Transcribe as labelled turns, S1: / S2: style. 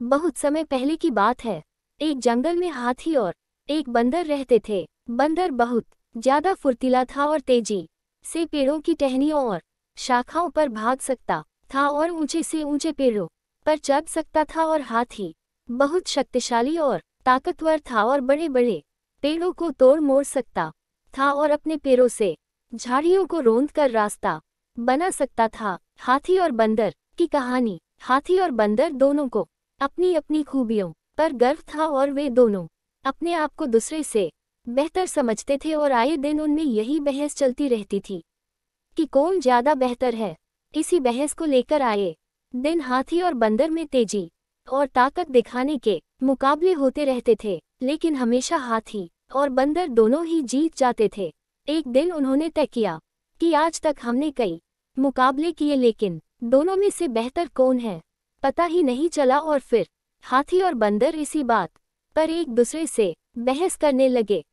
S1: बहुत समय पहले की बात है। एक जंगल में हाथी और एक बंदर रहते थे। बंदर बहुत ज़्यादा फुर्तीला था और तेज़ी से पेड़ों की टहनियों और शाखाओं पर भाग सकता था और ऊँचे से ऊँचे पेड़ों पर चढ़ सकता था और हाथी बहुत शक्तिशाली और ताकतवर था और बड़े बड़े पेड़ों को तोड़ मोड़ सकता था और अपने पेड़ों से झाड़ियों को रोंद कर रास्ता बना सकता था। हाथी और बंदर की कहानी। हाथी और बंदर दोनों को अपनी अपनी खूबियों पर गर्व था और वे दोनों अपने आप को दूसरे से बेहतर समझते थे और आए दिन उनमें यही बहस चलती रहती थी कि कौन ज़्यादा बेहतर है। इसी बहस को लेकर आए दिन हाथी और बंदर में तेज़ी और ताकत दिखाने के मुकाबले होते रहते थे, लेकिन हमेशा हाथी और बंदर दोनों ही जीत जाते थे। एक दिन उन्होंने तय किया कि आज तक हमने कई मुकाबले किए, लेकिन दोनों में से बेहतर कौन है? पता ही नहीं चला और फिर हाथी और बंदर इसी बात पर एक दूसरे से बहस करने लगे।